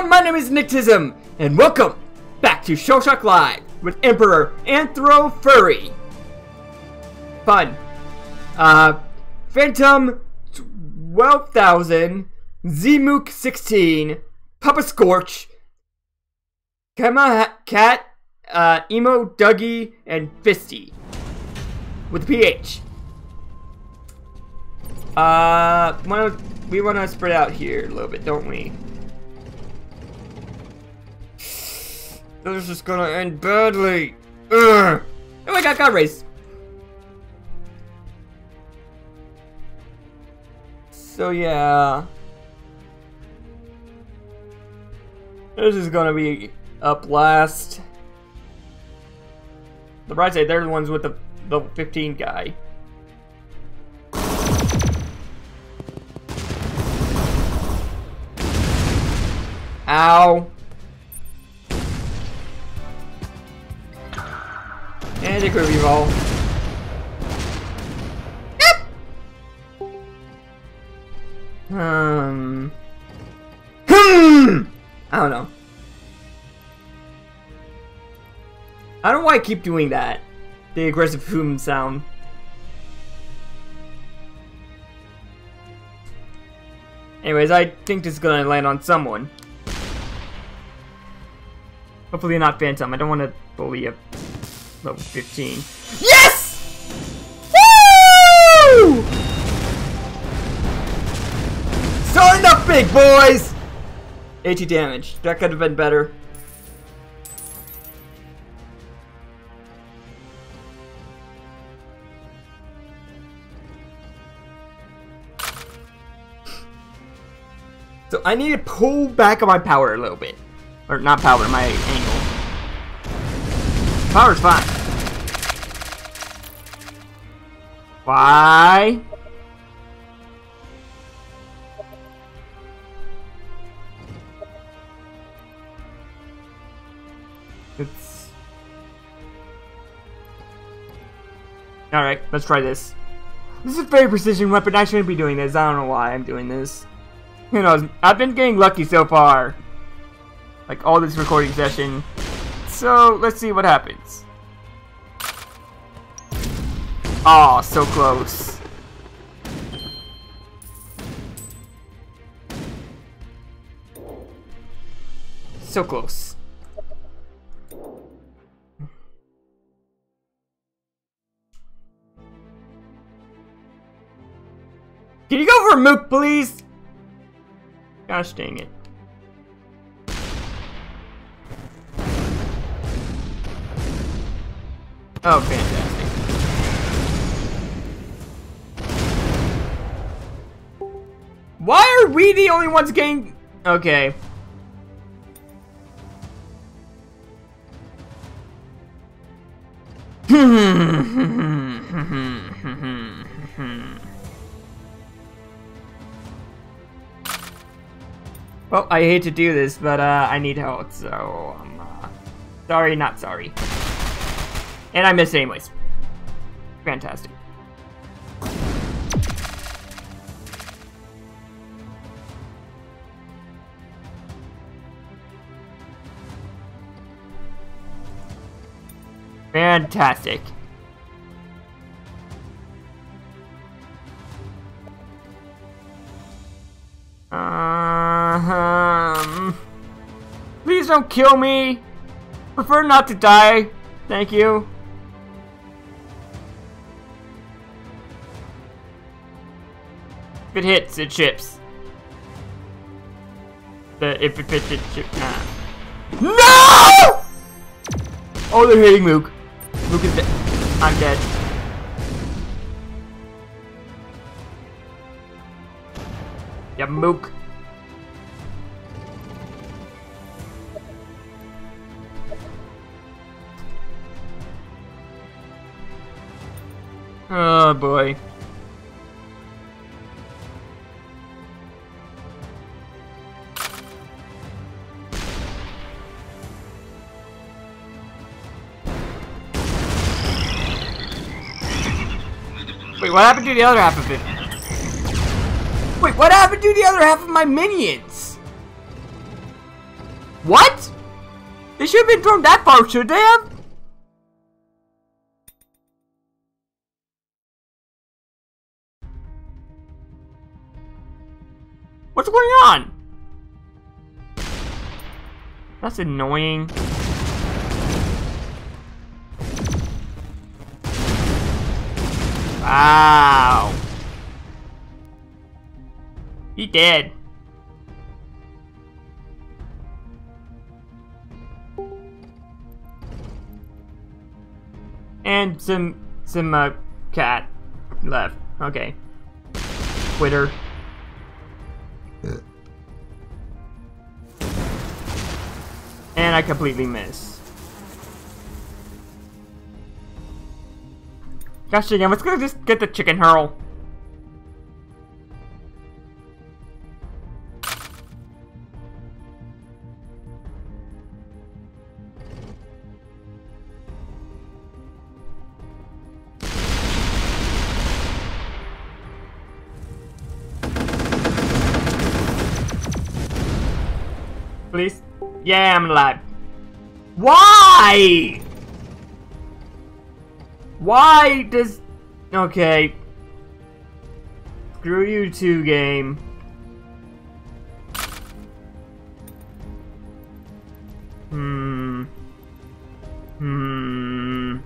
everyone, my name is Nicktism, and welcome back to Shellshock Live with Emperor Anthro Furry. Fun. Uh, Phantom 12,000, Zmook 16, Papa Scorch, Kama Cat, uh, Emo Dougie, and Fisty. With PH. Uh, we want to spread out here a little bit, don't we? This is gonna end badly. Ugh. Oh, I got God Rays. So yeah. This is gonna be up last. The right side, they're the ones with the level 15 guy. Ow. A groovy. Um. Hmm. I don't know. I don't know why I keep doing that. The aggressive boom sound. Anyways, I think this is gonna land on someone. Hopefully not Phantom. I don't want to bully a level 15. Yes! Woo! Starting up big, boys! 80 damage. That could have been better. So I need to pull back on my power a little bit. Or not power, my angle. Power's fine. Why? It's... Alright, let's try this. This is a very precision weapon, I shouldn't be doing this, I don't know why I'm doing this. Who knows, I've been getting lucky so far. Like all this recording session. So, let's see what happens. Oh, so close. So close. Can you go for a mook, please? Gosh dang it. Oh, fantastic. Why are we the only ones getting... Okay. well, I hate to do this, but uh, I need help, so I'm uh, sorry, not sorry. And I missed anyways. Fantastic. Fantastic. Um, please don't kill me. Prefer not to die. Thank you. It hits, it chips. The if it fits, it chips. Nah. No! Oh, they're hitting Mook. Mook is dead. I'm dead. Yeah, Mook. Oh boy. Wait, what happened to the other half of it? Wait, what happened to the other half of my minions? What? They should have been thrown that far, should they have? What's going on? That's annoying. Wow. He dead. And some some uh, cat left. Okay. Twitter. And I completely miss. Gosh again, let's go just get the chicken hurl. Please? Yeah, I'm alive. Why? Why does... Okay. Screw you two, game. Hmm. Hmm.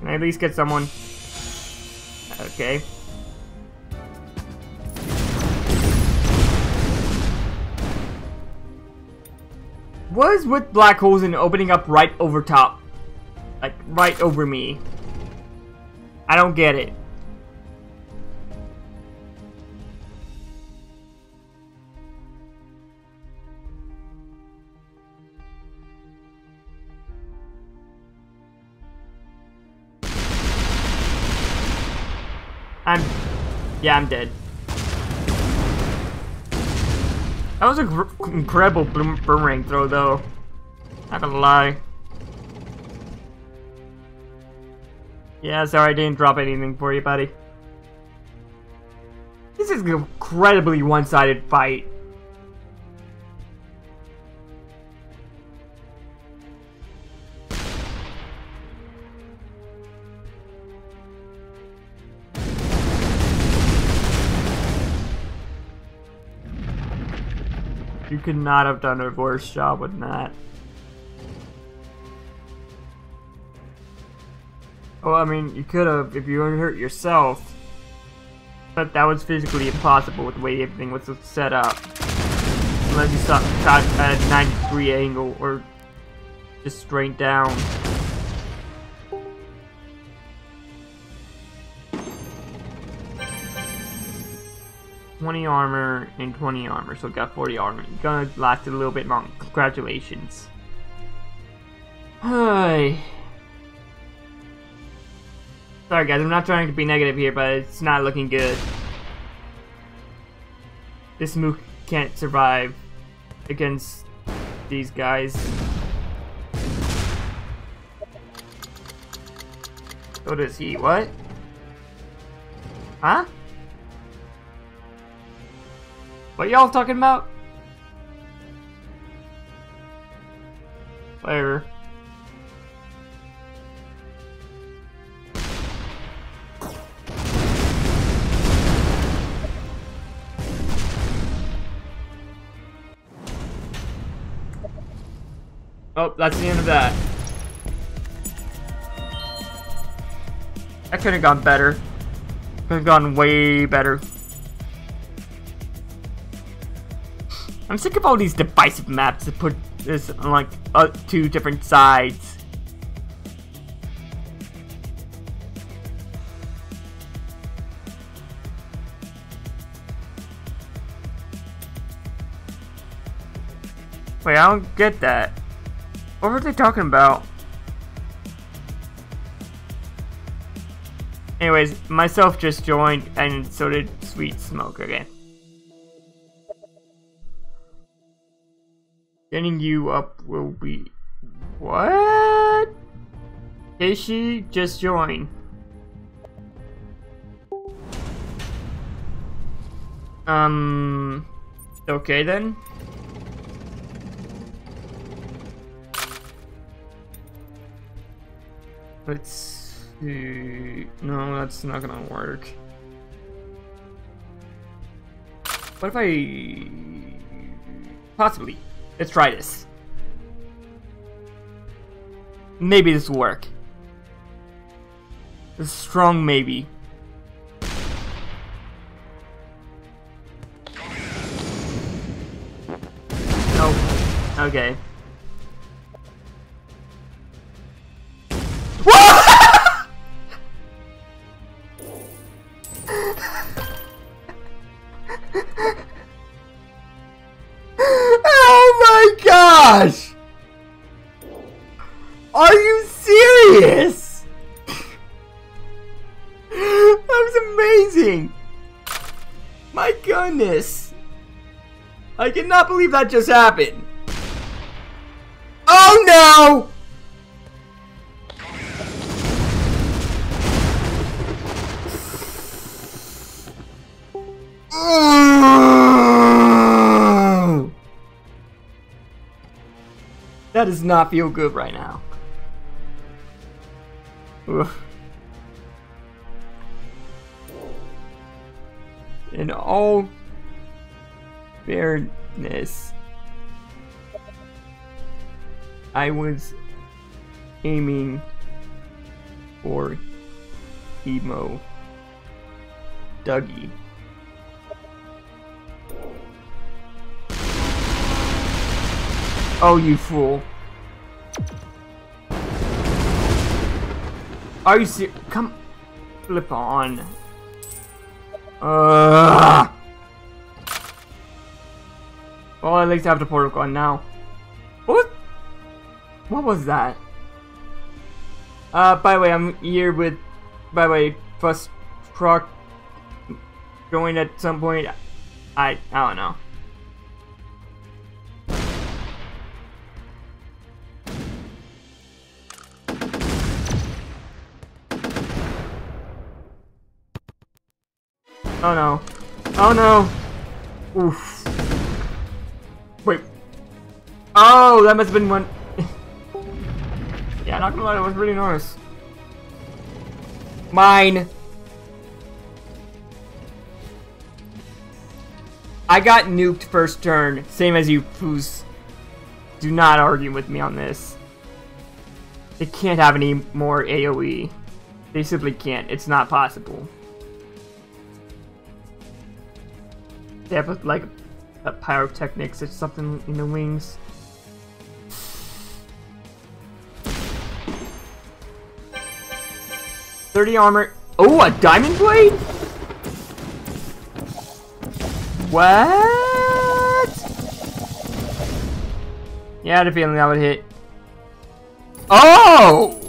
Can I at least get someone? Okay. What is with black holes and opening up right over top? Like, right over me. I don't get it. I'm... Yeah, I'm dead. That was an incredible boomerang throw, though. Not gonna lie. Yeah, sorry I didn't drop anything for you, buddy. This is an incredibly one-sided fight. You could not have done a worse job with that. Well, I mean, you could have if you hurt yourself. But that was physically impossible with the way everything was set up. Unless you shot at a 90 degree angle or just straight down. 20 armor and 20 armor, so got 40 armor. Gonna last a little bit long. Congratulations. Hi. Sorry guys, I'm not trying to be negative here, but it's not looking good. This Mook can't survive against these guys. So does he, what? Huh? What y'all talking about? Whatever. Oh, that's the end of that. That could have gone better. Could have gone way better. I'm sick of all these divisive maps that put this on like uh, two different sides. Wait, I don't get that. What were they talking about? Anyways, myself just joined, and so did Sweet Smoke again. Getting you up will be... What? she just joined. Um... Okay then. Let's see. No, that's not gonna work. What if I... Possibly. Let's try this. Maybe this will work. A strong maybe. Nope. Okay. Goodness! I cannot believe that just happened! Oh no! That does not feel good right now. Ugh. In all I was aiming for emo Dougie. Oh, you fool. Are you serious? Come. Flip on. Well, at least I have the portal gun now. What? What was that? Uh, by the way, I'm here with, by the way, Fuss Croc going at some point. I, I don't know. Oh no. Oh no. Oof. Wait. Oh, that must have been one. yeah, not gonna lie, that was really nice. Mine. I got nuked first turn, same as you, Foos. Do not argue with me on this. They can't have any more AoE. They simply can't. It's not possible. They have like a pyrotechnics or something in the wings. Thirty armor. Oh, a diamond blade. What? Yeah, I had a feeling that would hit. Oh!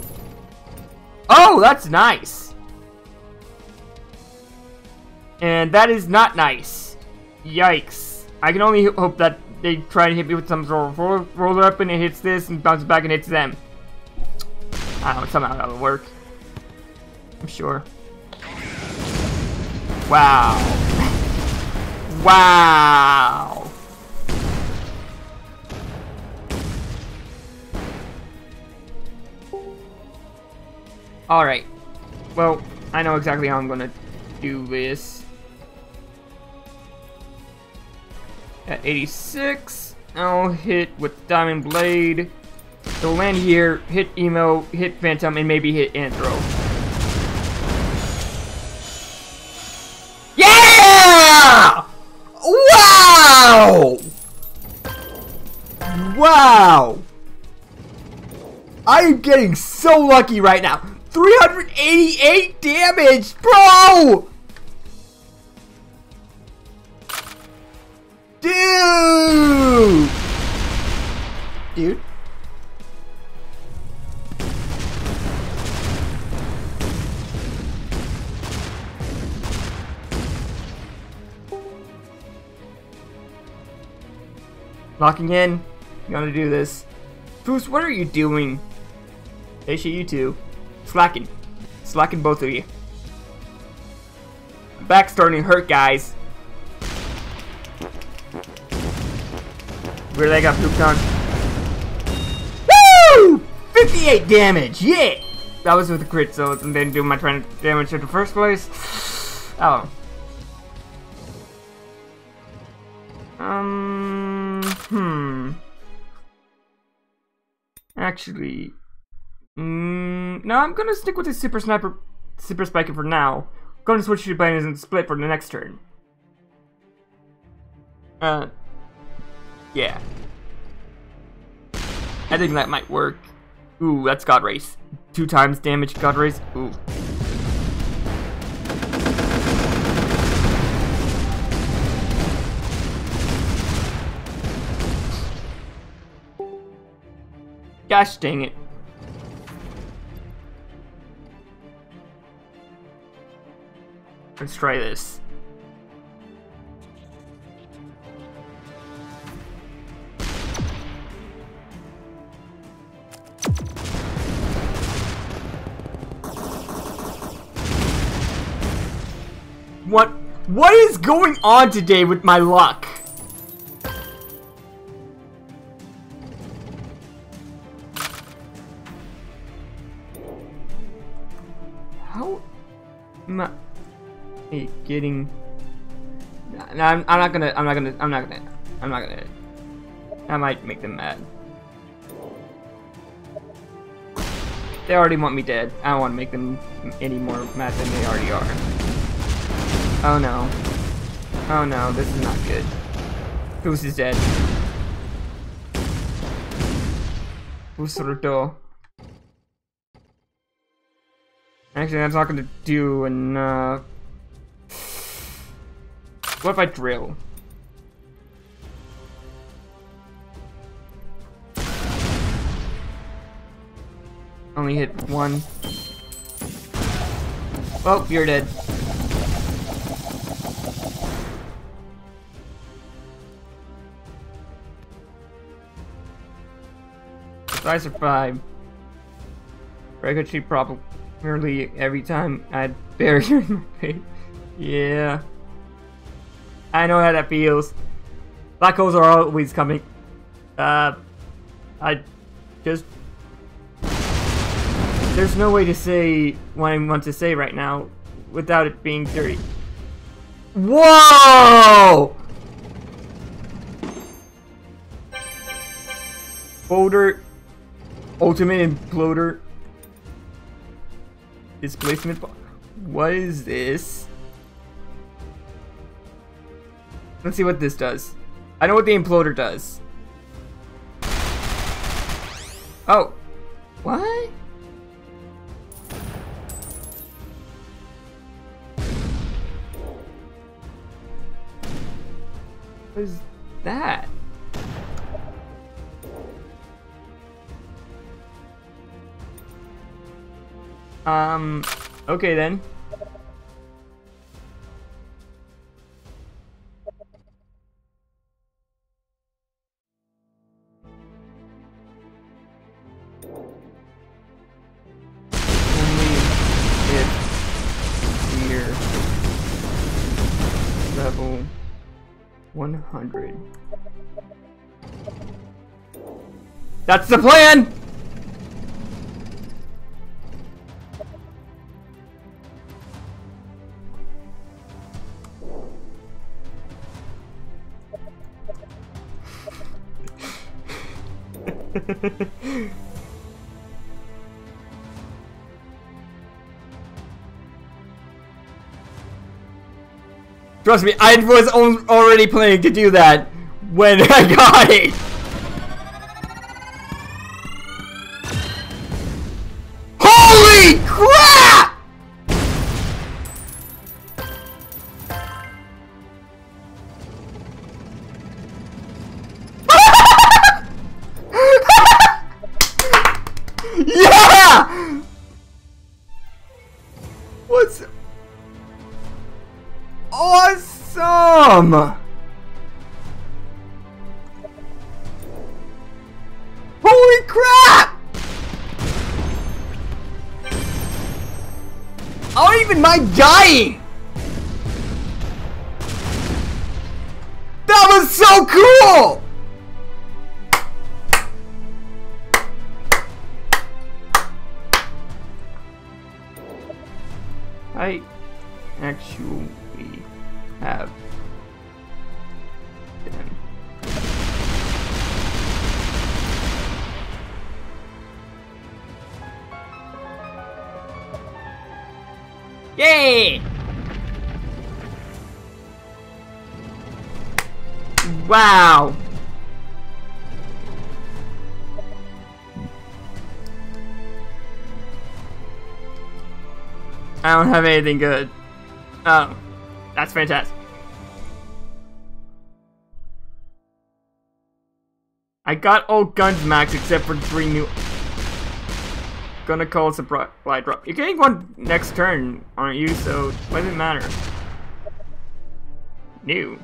Oh, that's nice. And that is not nice. Yikes. I can only hope that they try to hit me with some sort of roller, up and it hits this and bounces back and hits them. I don't know, somehow that'll work. I'm sure. Wow. wow. Alright. Well, I know exactly how I'm gonna do this. At 86, I'll hit with Diamond Blade. So land here, hit Emo, hit Phantom, and maybe hit Anthro. Yeah! Wow! Wow! I am getting so lucky right now. 388 damage, bro! Dude! Dude? Locking in. Gonna do this. Foos, what are you doing? Hey, shit, you two. Slacking. Slacking both of you. Back starting to hurt, guys. Really, I got pooped on. Woo! 58 damage, yeah! That was with a crit, so it didn't do my damage in the first place. Oh. Um. Hmm. Actually. Mm, no, I'm gonna stick with the super sniper, super spiker for now. I'm gonna switch to banners and split for the next turn. Uh. Yeah. I think that might work. Ooh, that's God Rays. Two times damage God Rays. Ooh. Gosh dang it. Let's try this. What what is going on today with my luck? How am I getting no, I'm, I'm not gonna I'm not gonna I'm not gonna I'm not gonna I might make them mad. They already want me dead. I don't want to make them any more mad than they already are. Oh no. Oh no, this is not good. Goose is dead. Usurto. Actually, that's not gonna do enough. What if I drill? Only hit one. Oh, you're dead. I survive, regulatory problem nearly every time I had barrier in my face. Yeah. I know how that feels. Black holes are always coming. Uh, I just... There's no way to say what I want to say right now without it being dirty. Whoa! Boulder Ultimate Imploder. Displacement. What is this? Let's see what this does. I know what the Imploder does. Oh. What? What is that? Um, okay then. Level 100. That's the plan! Trust me, I was already planning to do that when I got it. have. Yay! Wow! I don't have anything good. Oh, that's fantastic. I got all guns max except for three new. Gonna call a supply drop. You're getting one next turn, aren't you? So what does it matter? New.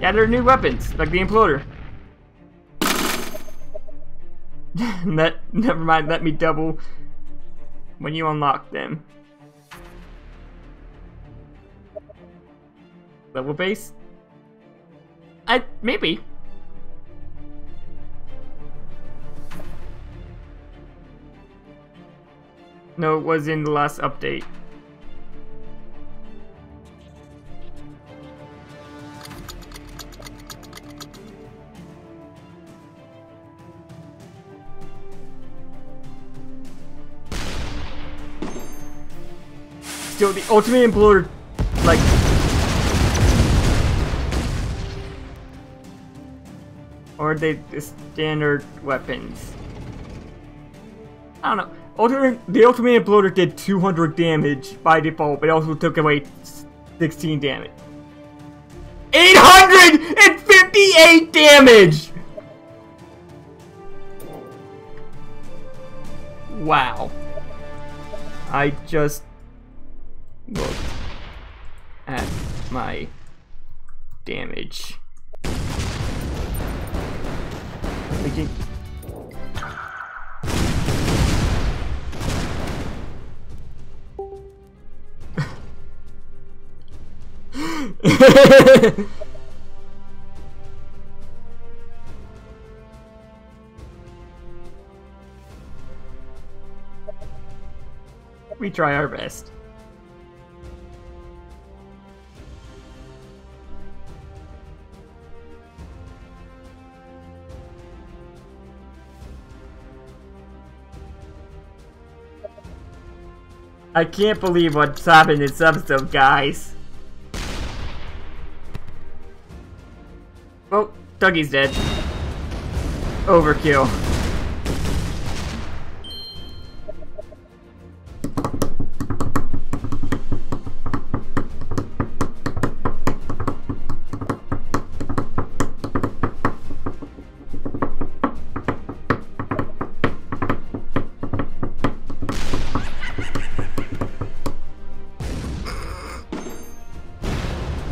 Yeah, they're new weapons, like the imploder. that never mind. Let me double when you unlock them. Level base? I maybe. No, it was in the last update. Still, the ultimate imploder, like, or they the standard weapons. I don't know. Ultimate, the Ultimate Imploder did 200 damage by default, but also took away 16 damage. 858 damage! Wow. I just looked at my damage. We try our best. I can't believe what's happened in episode, guys. Dougie's dead. Overkill.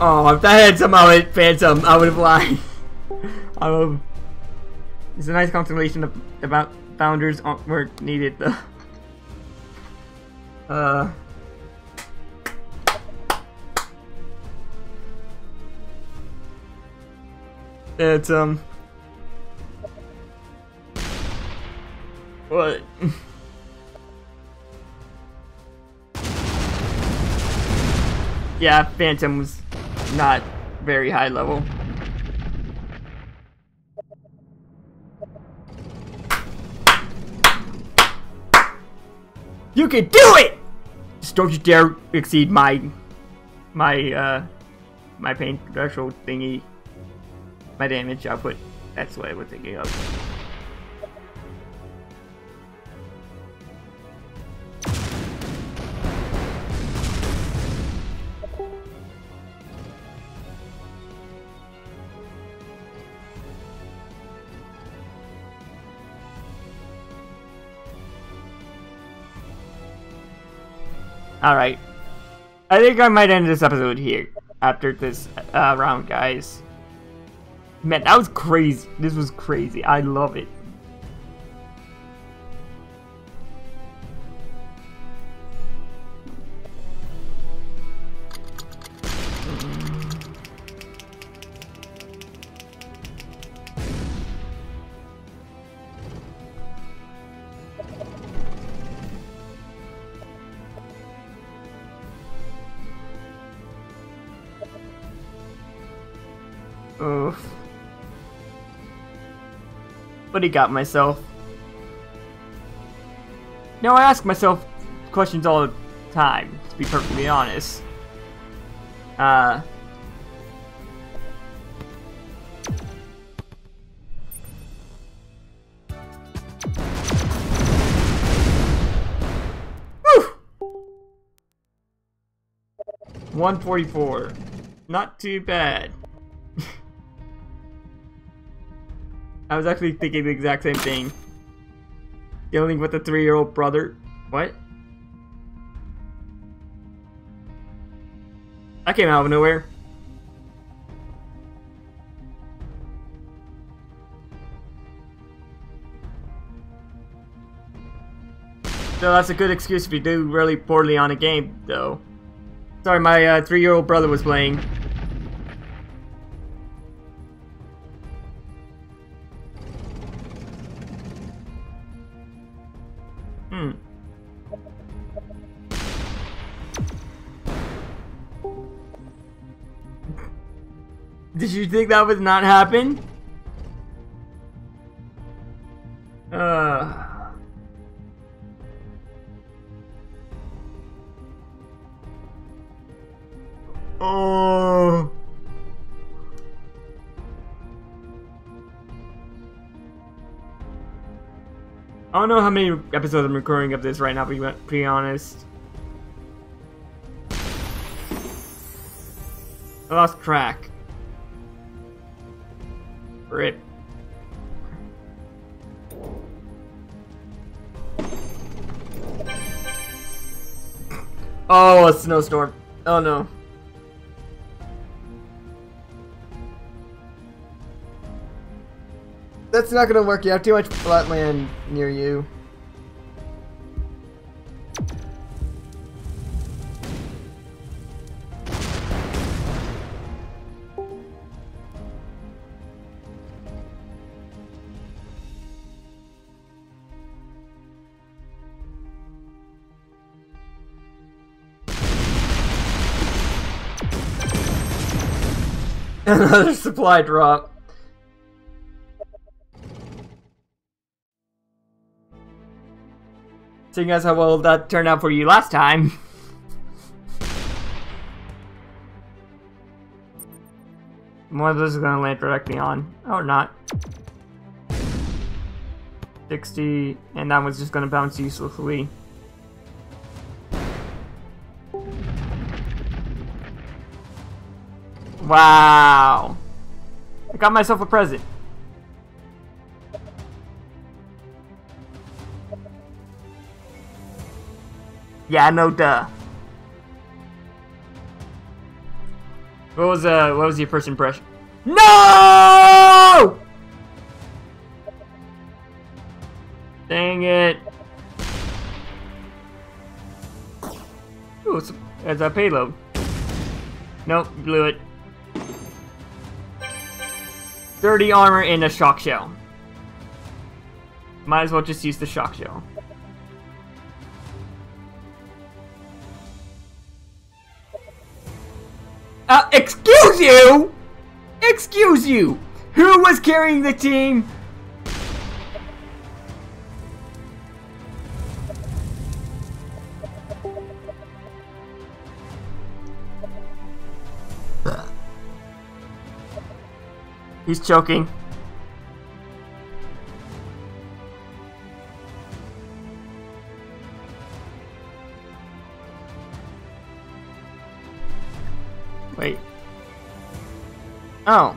Oh, if that had somehow hit Phantom, I would have lied. Um, it's a nice constellation of about founders weren't needed though. Uh. It's um. What? yeah, Phantom was not very high level. You can do it! Just don't you dare exceed my, my, uh, my pain threshold thingy, my damage output. That's what I was thinking of. Alright. I think I might end this episode here after this uh, round, guys. Man, that was crazy. This was crazy. I love it. what he got myself. Now I ask myself questions all the time, to be perfectly honest. Uh... 144. Not too bad. I was actually thinking the exact same thing. Dealing with a three-year-old brother. What? That came out of nowhere. So that's a good excuse if you do really poorly on a game, though. Sorry, my uh, three-year-old brother was playing. Think that would not happen? Uh... Oh. I don't know how many episodes I'm recording of this right now, to be honest. I lost track. Rip. Oh, a snowstorm. Oh no. That's not gonna work. You have too much flat land near you. Another supply drop. Seeing as how well that turned out for you last time. One of those is gonna land directly on. Or not. 60, and that one's just gonna bounce uselessly. Wow! I got myself a present. Yeah, no duh. What was uh what was your first impression? No! Dang it. Ooh, it's, it's a payload. Nope, blew it. Dirty armor in a shock shell. Might as well just use the shock shell. Uh, excuse you! Excuse you! Who was carrying the team? He's choking. Wait. Oh.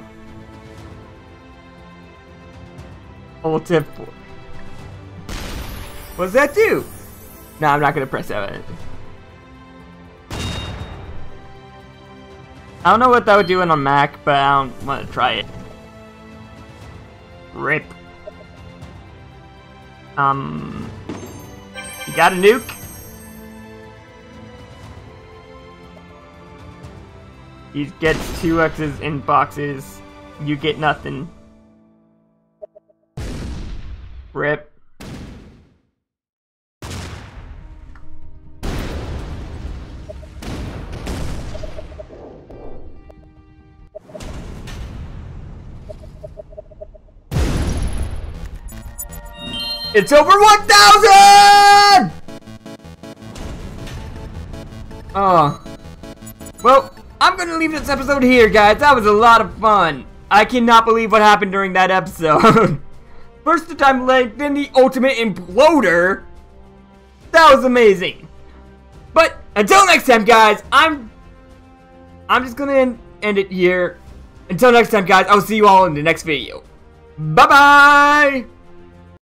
Oh, tip. What's that do? No, I'm not gonna press that. I don't know what that would do on a Mac, but I don't want to try it. Rip. Um. You got a nuke? He gets two X's in boxes. You get nothing. Rip. It's over 1,000! Oh. Well, I'm gonna leave this episode here, guys. That was a lot of fun. I cannot believe what happened during that episode. First the time length, then the ultimate imploder. That was amazing. But until next time, guys, I'm I'm just gonna end it here. Until next time, guys, I'll see you all in the next video. Bye-bye!